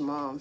Mom.